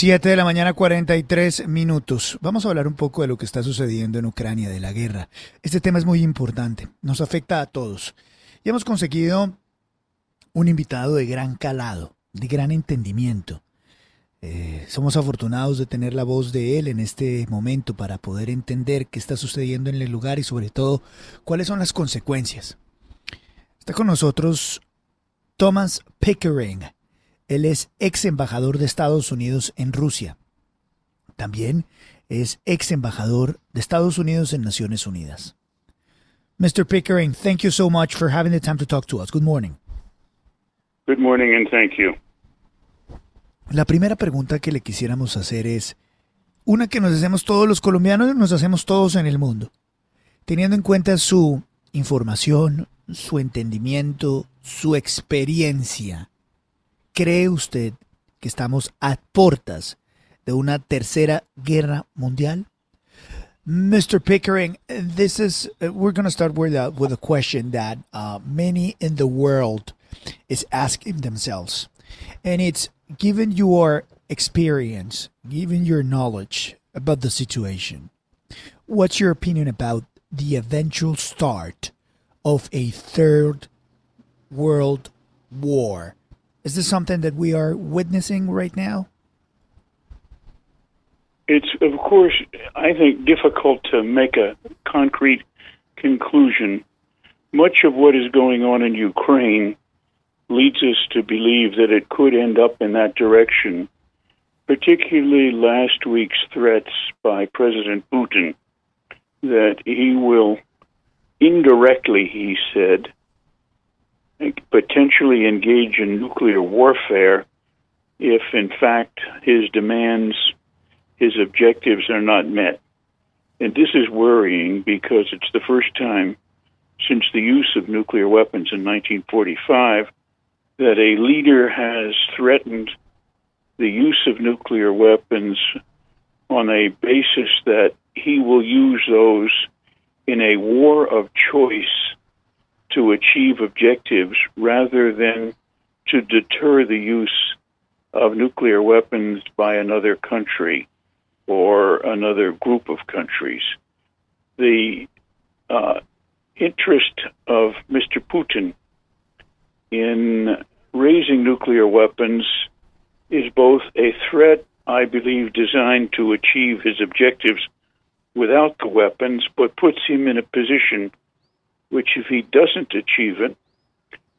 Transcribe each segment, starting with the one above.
7 de la mañana, 43 minutos. Vamos a hablar un poco de lo que está sucediendo en Ucrania, de la guerra. Este tema es muy importante, nos afecta a todos. Y hemos conseguido un invitado de gran calado, de gran entendimiento. Eh, somos afortunados de tener la voz de él en este momento para poder entender qué está sucediendo en el lugar y sobre todo cuáles son las consecuencias. Está con nosotros Thomas Pickering. Él es ex embajador de Estados Unidos en Rusia. También es ex embajador de Estados Unidos en Naciones Unidas. Mr. Pickering, thank you so much for having the time to talk to us. Good morning. Good morning and thank you. La primera pregunta que le quisiéramos hacer es, una que nos hacemos todos los colombianos, nos hacemos todos en el mundo, teniendo en cuenta su información, su entendimiento, su experiencia. ¿Cree usted que estamos a portas de una tercera guerra mundial? Mr. Pickering, this is uh, we're going to start with a, with a question that uh, many in the world is asking themselves, and it's given your experience, given your knowledge about the situation, what's your opinion about the eventual start of a third world war? Is this something that we are witnessing right now? It's, of course, I think, difficult to make a concrete conclusion. Much of what is going on in Ukraine leads us to believe that it could end up in that direction, particularly last week's threats by President Putin that he will indirectly, he said, potentially engage in nuclear warfare if, in fact, his demands, his objectives are not met. And this is worrying because it's the first time since the use of nuclear weapons in 1945 that a leader has threatened the use of nuclear weapons on a basis that he will use those in a war of choice to achieve objectives rather than to deter the use of nuclear weapons by another country or another group of countries. The uh, interest of Mr. Putin in raising nuclear weapons is both a threat, I believe, designed to achieve his objectives without the weapons, but puts him in a position which, if he doesn't achieve it,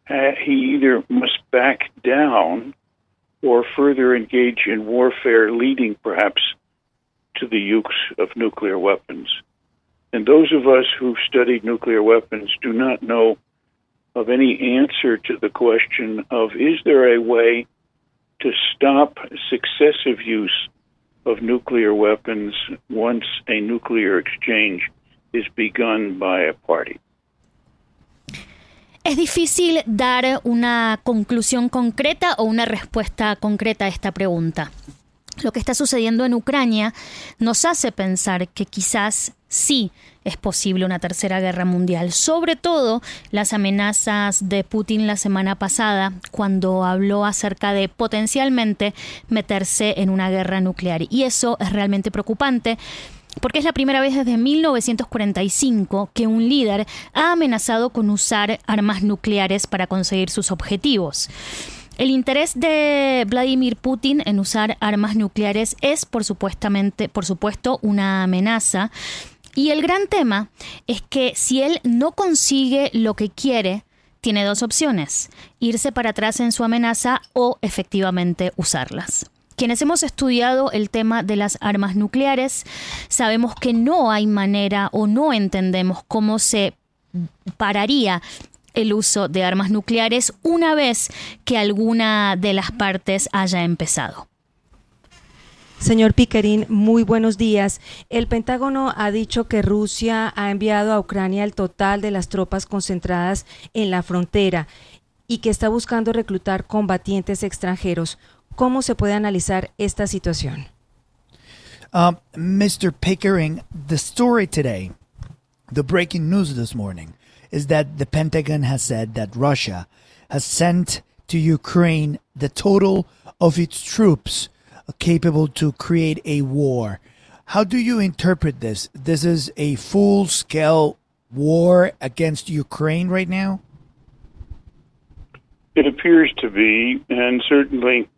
uh, he either must back down or further engage in warfare, leading perhaps to the use of nuclear weapons. And those of us who've studied nuclear weapons do not know of any answer to the question of is there a way to stop successive use of nuclear weapons once a nuclear exchange is begun by a party. Es difícil dar una conclusión concreta o una respuesta concreta a esta pregunta. Lo que está sucediendo en Ucrania nos hace pensar que quizás sí es posible una tercera guerra mundial, sobre todo las amenazas de Putin la semana pasada cuando habló acerca de potencialmente meterse en una guerra nuclear. Y eso es realmente preocupante porque es la primera vez desde 1945 que un líder ha amenazado con usar armas nucleares para conseguir sus objetivos. El interés de Vladimir Putin en usar armas nucleares es por supuestamente, por supuesto, una amenaza. Y el gran tema es que si él no consigue lo que quiere, tiene dos opciones, irse para atrás en su amenaza o efectivamente usarlas. Quienes hemos estudiado el tema de las armas nucleares sabemos que no hay manera o no entendemos cómo se pararía el uso de armas nucleares una vez que alguna de las partes haya empezado. Señor Piquerín, muy buenos días. El Pentágono ha dicho que Rusia ha enviado a Ucrania el total de las tropas concentradas en la frontera y que está buscando reclutar combatientes extranjeros. ¿Cómo se puede analizar esta situación? Uh, Mr. Pickering, the story today, the breaking news this morning, is that the Pentagon has said that Russia has sent to Ukraine the total of its troops capable to create a war. How do you interpret this? This is a full scale war against Ukraine right now? It appears to be, and certainly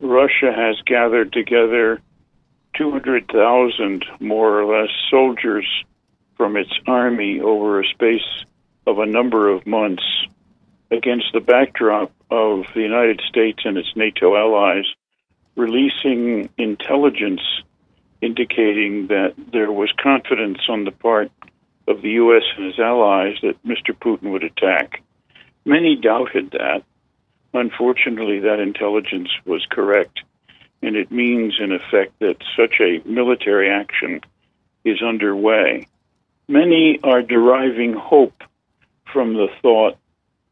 Russia has gathered together 200,000 more or less soldiers from its army over a space of a number of months against the backdrop of the United States and its NATO allies releasing intelligence indicating that there was confidence on the part of the U.S. and its allies that Mr. Putin would attack. Many doubted that. Unfortunately, that intelligence was correct, and it means, in effect, that such a military action is underway. Many are deriving hope from the thought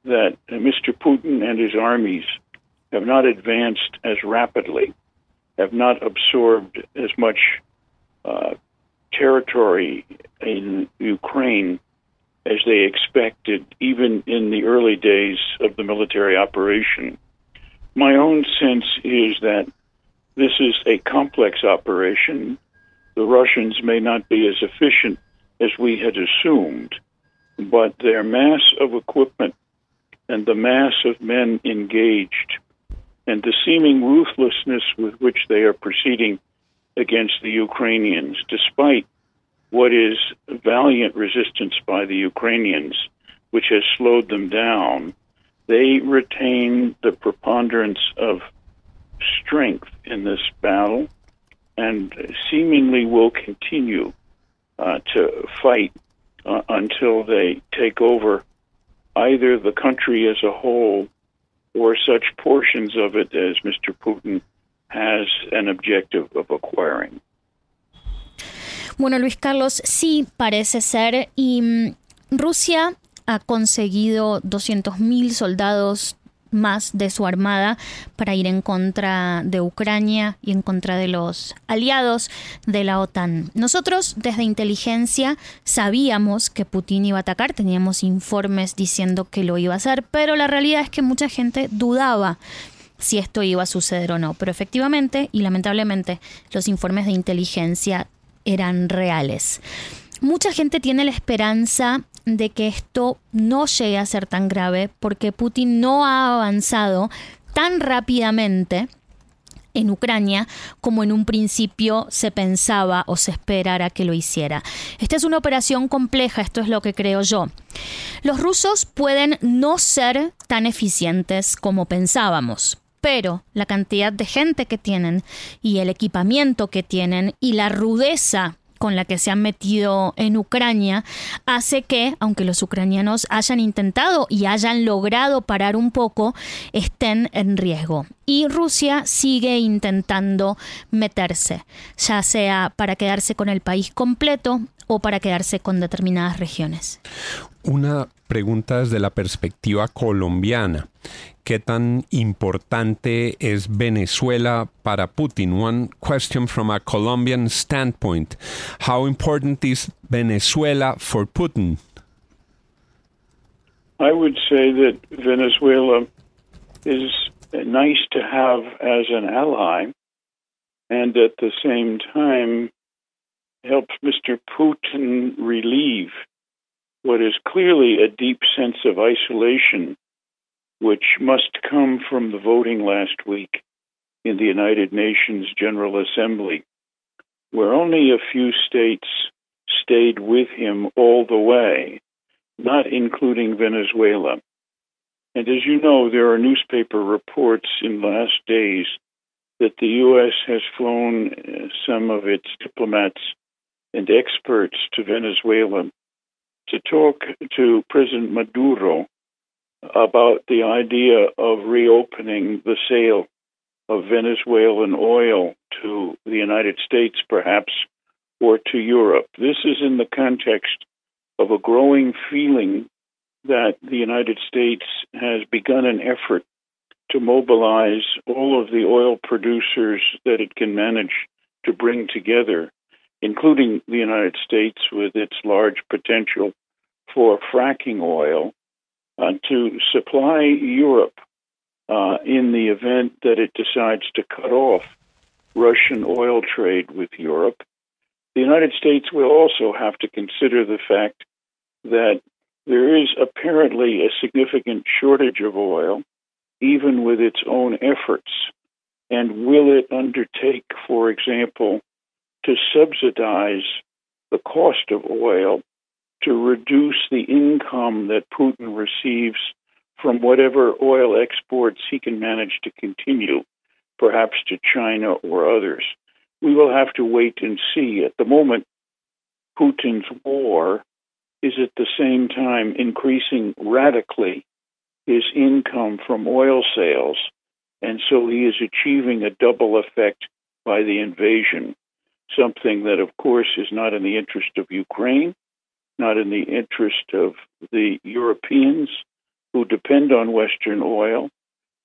that Mr. Putin and his armies have not advanced as rapidly, have not absorbed as much uh, territory in Ukraine as they expected, even in the early days of the military operation. My own sense is that this is a complex operation. The Russians may not be as efficient as we had assumed, but their mass of equipment and the mass of men engaged and the seeming ruthlessness with which they are proceeding against the Ukrainians, despite what is valiant resistance by the Ukrainians, which has slowed them down, they retain the preponderance of strength in this battle and seemingly will continue uh, to fight uh, until they take over either the country as a whole or such portions of it as Mr. Putin has an objective of acquiring. Bueno, Luis Carlos, sí parece ser. Y mm, Rusia ha conseguido 200.000 soldados más de su armada para ir en contra de Ucrania y en contra de los aliados de la OTAN. Nosotros desde inteligencia sabíamos que Putin iba a atacar, teníamos informes diciendo que lo iba a hacer, pero la realidad es que mucha gente dudaba si esto iba a suceder o no. Pero efectivamente y lamentablemente los informes de inteligencia eran reales. Mucha gente tiene la esperanza de que esto no llegue a ser tan grave porque Putin no ha avanzado tan rápidamente en Ucrania como en un principio se pensaba o se esperara que lo hiciera. Esta es una operación compleja, esto es lo que creo yo. Los rusos pueden no ser tan eficientes como pensábamos, pero la cantidad de gente que tienen y el equipamiento que tienen y la rudeza con la que se han metido en Ucrania hace que, aunque los ucranianos hayan intentado y hayan logrado parar un poco, estén en riesgo. Y Rusia sigue intentando meterse, ya sea para quedarse con el país completo o para quedarse con determinadas regiones. Una pregunta desde la perspectiva colombiana. ¿Qué tan importante es Venezuela para Putin? One question from a Colombian standpoint. How important is Venezuela for Putin? I would say that Venezuela is nice to have as an ally and at the same time helps Mr. Putin relieve what is clearly a deep sense of isolation which must come from the voting last week in the United Nations General Assembly, where only a few states stayed with him all the way, not including Venezuela. And as you know, there are newspaper reports in last days that the U.S. has flown uh, some of its diplomats and experts to Venezuela to talk to President Maduro about the idea of reopening the sale of Venezuelan oil to the United States, perhaps, or to Europe. This is in the context of a growing feeling that the United States has begun an effort to mobilize all of the oil producers that it can manage to bring together, including the United States with its large potential for fracking oil, uh, to supply Europe uh, in the event that it decides to cut off Russian oil trade with Europe. The United States will also have to consider the fact that there is apparently a significant shortage of oil, even with its own efforts. And will it undertake, for example, to subsidize the cost of oil to reduce the income that Putin receives from whatever oil exports he can manage to continue, perhaps to China or others? We will have to wait and see. At the moment, Putin's war is at the same time increasing radically his income from oil sales, and so he is achieving a double effect by the invasion, something that, of course, is not in the interest of Ukraine, not in the interest of the Europeans who depend on Western oil,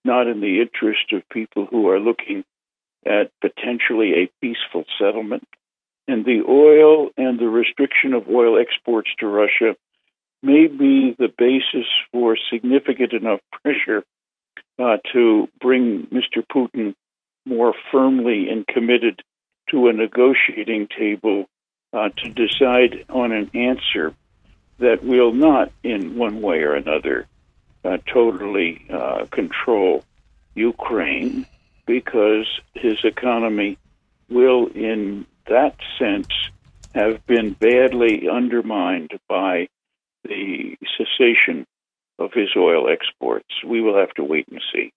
not in the interest of people who are looking at potentially a peaceful settlement and the oil and the restriction of oil exports to Russia may be the basis for significant enough pressure uh, to bring Mr. Putin more firmly and committed a negotiating table uh, to decide on an answer that will not, in one way or another, uh, totally uh, control Ukraine because his economy will, in that sense have been badly undermined by the cessation of his oil exports. We will have to wait and see.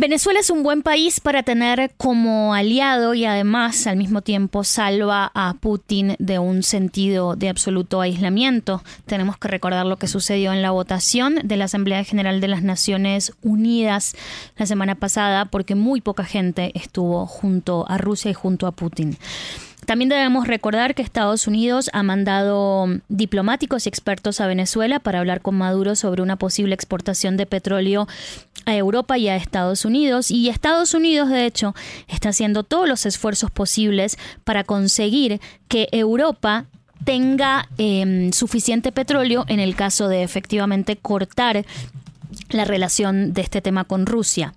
Venezuela es un buen país para tener como aliado y además al mismo tiempo salva a Putin de un sentido de absoluto aislamiento. Tenemos que recordar lo que sucedió en la votación de la Asamblea General de las Naciones Unidas la semana pasada porque muy poca gente estuvo junto a Rusia y junto a Putin. También debemos recordar que Estados Unidos ha mandado diplomáticos y expertos a Venezuela para hablar con Maduro sobre una posible exportación de petróleo a Europa y a Estados Unidos. Y Estados Unidos, de hecho, está haciendo todos los esfuerzos posibles para conseguir que Europa tenga em, suficiente petróleo en el caso de efectivamente cortar la relación de este tema con Rusia.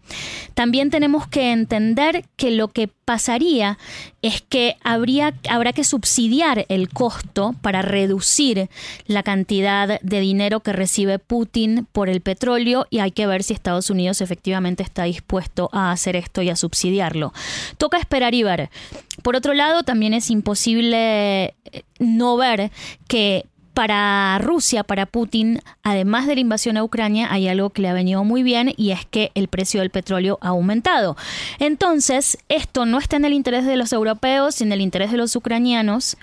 También tenemos que entender que lo que pasaría es que habría, habrá que subsidiar el costo para reducir la cantidad de dinero que recibe Putin por el petróleo y hay que ver si Estados Unidos efectivamente está dispuesto a hacer esto y a subsidiarlo. Toca esperar y ver. Por otro lado, también es imposible eh, no ver que para Rusia, para Putin, además de la invasión a Ucrania, hay algo que le ha venido muy bien y es que el precio del petróleo ha aumentado. Entonces, esto no está en el interés de los europeos, en el interés de los ucranianos,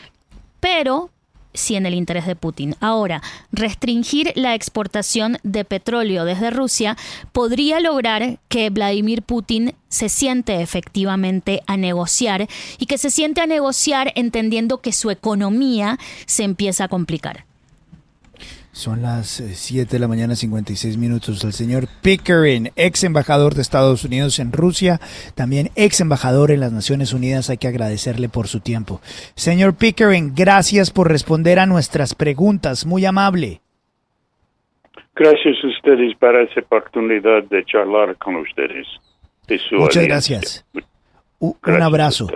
pero sí en el interés de Putin. Ahora, restringir la exportación de petróleo desde Rusia podría lograr que Vladimir Putin se siente efectivamente a negociar y que se siente a negociar entendiendo que su economía se empieza a complicar. Son las 7 eh, de la mañana, 56 minutos. El señor Pickering, ex embajador de Estados Unidos en Rusia, también ex embajador en las Naciones Unidas, hay que agradecerle por su tiempo. Señor Pickering, gracias por responder a nuestras preguntas, muy amable. Gracias a ustedes para esa oportunidad de charlar con ustedes. Muchas gracias. Un abrazo.